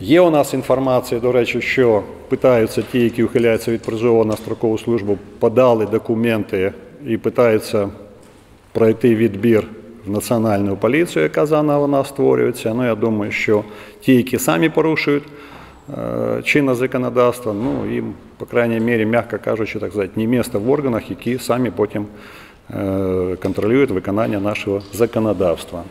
Є у нас інформація, до речі, що питаються ті, які ухиляються від призову на строкову службу, подали документи і питаються пройти відбір в національну поліцію, яка заново вона створюється. Ну, я думаю, що ті, які самі порушують чинне законодавство, ну, їм, по крайній мірі, м'яко кажучи, так сказати, не місце в органах, які самі потім контролюють виконання нашого законодавства.